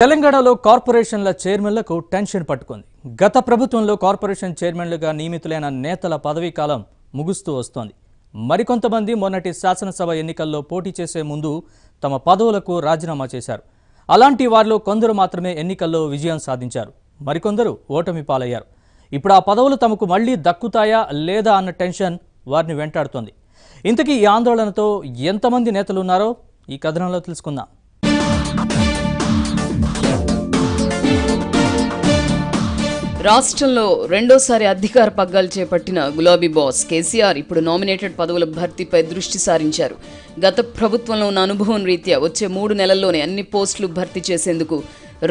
తెలంగాణలో కార్పొరేషన్ల చైర్మన్లకు టెన్షన్ పట్టుకుంది. గత ప్రభుత్వంలో కార్పొరేషన్ చైర్మన్లుగా నియమితులైన నేతల పదవీ కాలం ముగుస్తూ వస్తోంది. మరికొంతమంది మొన్నటి శాసనసభ ఎన్నికల్లో పోటీ చేసే ముందు తమ పదవులకు రాజీనామా చేశారు. అలాంటి వారిలో కొందరు మాత్రమే ఎన్నికల్లో విజయం సాధించారు. మరికొందరు ఓటమి పాలయ్యారు. ఇప్పుడు ఆ పదవులు తమకు మళ్ళీ దక్కుతాయా లేదా అన్న టెన్షన్ వారిని వెంటాడుతోంది. ఇంతకీ ఈ ఆందోళనతో ఎంతమంది నేతలు ఉన్నారో ఈ కథనంలో తెలుసుకుందాం. రాష్ట్రంలో రెండోసారి అధికార పగ్గాలు చేపట్టిన గులాబీ బాస్ కేసీఆర్ ఇప్పుడు నామినేటెడ్ పదవుల భర్తీపై దృష్టి సారించారు. గత ప్రభుత్వంలో ఉన్న అనుభవం రీత్యా వచ్చే మూడు నెలల్లోనే అన్ని పోస్టులు భర్తీ చేసేందుకు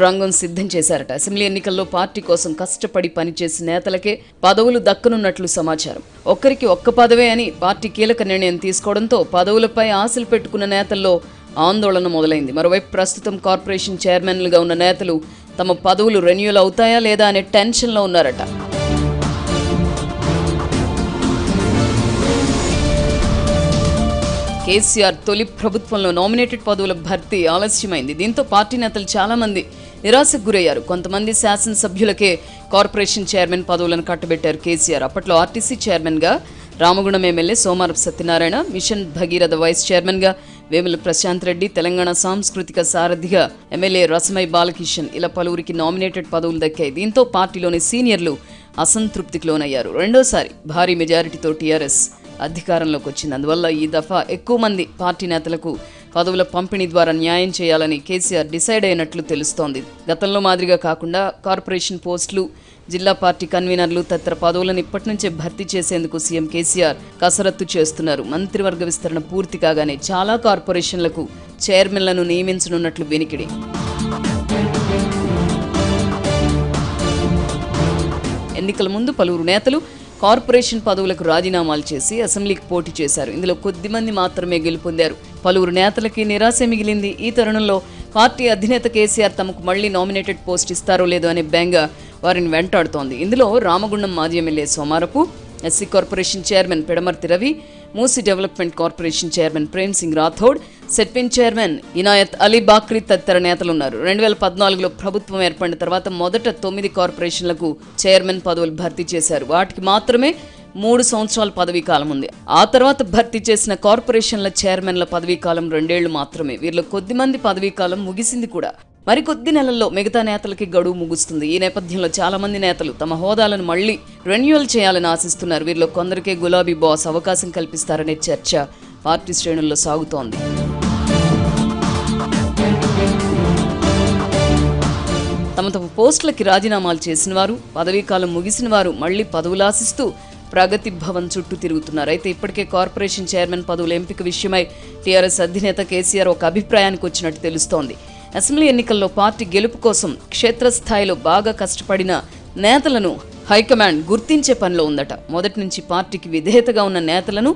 రంగం సిద్ధం చేశారట. అసెంబ్లీ ఎన్నికల్లో పార్టీ కోసం కష్టపడి పనిచేసిన నేతలకే పదవులు దక్కనున్నట్లు సమాచారం. ఒక్కరికి ఒక్క పదవే అని పార్టీ కీలక నిర్ణయం తీసుకోవడంతో పదవులపై ఆశలు పెట్టుకున్న నేతల్లో ఆందోళన మొదలైంది. మరోవైపు ప్రస్తుతం కార్పొరేషన్ చైర్మన్లుగా ఉన్న నేతలు తమ పదవులు రెన్యూల్ అవుతాయా లేదా అనే టెన్షన్లో ఉన్నారట. కేసీఆర్ తొలి ప్రభుత్వంలో నామినేటెడ్ పదవుల భర్తీ ఆలస్యమైంది. దీంతో పార్టీ నేతలు చాలామంది నిరాశకు గురయ్యారు. కొంతమంది శాసనసభ్యులకే కార్పొరేషన్ చైర్మన్ పదవులను కట్టబెట్టారు కేసీఆర్. అప్పట్లో ఆర్టీసీ చైర్మన్గా Ramagundam MLA Somarapu Satyanarayana mission Bhagiratha vice చైర్మన్గా వేముల ప్రశాంత్ రెడ్డి తెలంగాణ సాంస్కృతిక సారథిగా ఎమ్మెల్యే రసమై బాలకిషన్ ఇలా పలువురికి నామినేటెడ్ పదవులు దక్కాయి. దీంతో పార్టీలోని సీనియర్లు అసంతృప్తికి లోనయ్యారు. రెండోసారి భారీ మెజారిటీతో టీఆర్ఎస్ అధికారంలోకి వచ్చింది. అందువల్ల ఈ దఫా ఎక్కువ మంది పార్టీ నేతలకు పదవుల పంపిణీ ద్వారా న్యాయం చేయాలని కేసీఆర్ డిసైడ్ అయినట్లు తెలుస్తోంది. గతంలో మాదిరిగా కాకుండా కార్పొరేషన్ పోస్టులు జిల్లా పార్టీ కన్వీనర్లు తదితర పదవులను ఇప్పటి నుంచే భర్తీ చేసేందుకు సీఎం కేసీఆర్ కసరత్తు చేస్తున్నారు. మంత్రివర్గ విస్తరణ పూర్తి కాగానే చాలా కార్పొరేషన్లకు చైర్మన్లను నియమించనున్నట్లు వెనికిడి. ఎన్నికల ముందు పలువురు నేతలు కార్పొరేషన్ పదవులకు రాజీనామాలు చేసి అసెంబ్లీకి పోటీ చేశారు. ఇందులో కొద్ది మంది మాత్రమే గెలుపొందారు. పలువురు నేతలకి నిరాశ మిగిలింది. ఈ తరుణంలో పార్టీ అధినేత కేసీఆర్ తమకు మళ్ళీ నామినేటెడ్ పోస్ట్ ఇస్తారో లేదో అనే బెంగ వారిని వెంటాడుతోంది. ఇందులో రామగుండం మాజీ MLA Somarapu SC corporation chairman Pidamarthi Ravi Musi development corporation chairman Prem Singh Rathod సెట్పిన్ chairman Inayat Ali bhakri తదితర నేతలున్నారు రెండు వేల పద్నాలుగులో ప్రభుత్వం ఏర్పడిన తర్వాత మొదట తొమ్మిది కార్పొరేషన్లకు చైర్మన్ పదవులు భర్తీ చేశారు. వాటికి మాత్రమే మూడు సంవత్సరాల పదవీ కాలం ఉంది. ఆ తర్వాత భర్తీ చేసిన కార్పొరేషన్ల చైర్మన్ల పదవీ కాలం రెండేళ్ళు మాత్రమే. వీరిలో కొద్ది మంది పదవీ కాలం ముగిసింది కూడా. మరికొద్ది నెలల్లో మిగతా నేతలకి గడువు ముగుస్తుంది. ఈ నేపథ్యంలో చాలామంది నేతలు తమ హోదాలను మళ్ళీ రెన్యువల్ చేయాలని ఆశిస్తున్నారు. వీరిలో కొందరికే గులాబీ బాస్ అవకాశం కల్పిస్తారనే చర్చ పార్టీ శ్రేణుల్లో సాగుతోంది. తమ తమ పోస్టులకి రాజీనామాలు చేసిన వారు పదవీకాలం ముగిసిన వారు మళ్ళీ పదవులాశిస్తూ ప్రగతి భవన్ చుట్టూ తిరుగుతున్నారు. అయితే ఇప్పటికే కార్పొరేషన్ చైర్మన్ పదవుల ఎంపిక విషయమై టీఆర్ఎస్ అధినేత కేసీఆర్ ఒక అభిప్రాయానికి వచ్చినట్టు తెలుస్తోంది. అసెంబ్లీ ఎన్నికల్లో పార్టీ గెలుపు కోసం క్షేత్రస్థాయిలో బాగా కష్టపడిన నేతలను హైకమాండ్ గుర్తించే పనిలో ఉందట. మొదటి నుంచి పార్టీకి విధేయతగా ఉన్న నేతలను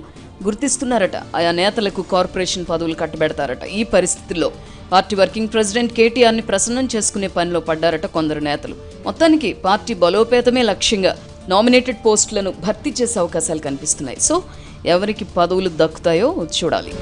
గుర్తిస్తున్నారట. ఆయా నేతలకు కార్పొరేషన్ పదవులు కట్టబెడతారట. ఈ పరిస్థితుల్లో పార్టీ వర్కింగ్ ప్రెసిడెంట్ కేటీఆర్ని ప్రసన్నం చేసుకునే పనిలో పడ్డారట కొందరు నేతలు. మొత్తానికి పార్టీ బలోపేతమే లక్ష్యంగా నామినేటెడ్ పోస్టులను భర్తీ చేసే అవకాశాలు కనిపిస్తున్నాయి. సో ఎవరికి పదవులు దక్కుతాయో చూడాలి.